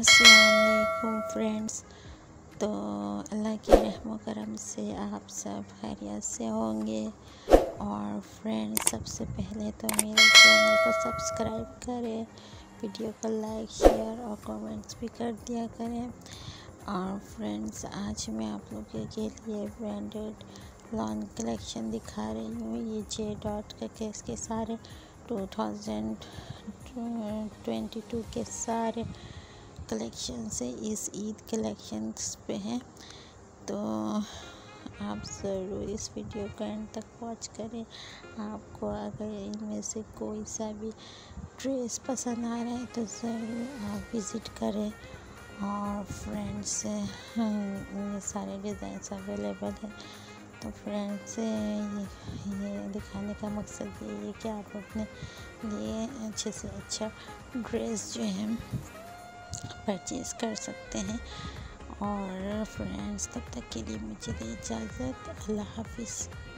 असलकुम फ्रेंड्स। तो अल्लाह के रहम करम से आप सब खैरियत से होंगे। और फ्रेंड्स, सबसे पहले तो मेरे चैनल को सब्सक्राइब करें, वीडियो को लाइक, शेयर और कमेंट्स भी कर दिया करें। और फ्रेंड्स, आज मैं आप लोगों के लिए ब्रांडेड लॉन कलेक्शन दिखा रही हूँ। ये जे डॉट का केस के सारे टू थाउज़ेंड ट्वेंटी टू के सारे कलेक्शन से इस ईद कलेक्शंस पे हैं। तो आप ज़रूर इस वीडियो को एंड तक वॉच करें। आपको अगर इनमें से कोई सा भी ड्रेस पसंद आ रहा है तो ज़रूर आप विज़िट करें। और फ्रेंड्स से ये सारे डिज़ाइंस अवेलेबल हैं। तो फ्रेंड्स ये, ये दिखाने का मकसद ये है कि आप अपने लिए अच्छे से अच्छा ड्रेस जो है परचेज़ कर सकते हैं। और फ्रेंड्स तब तक के लिए मुझे इजाज़त। अल्लाह हाफिज़।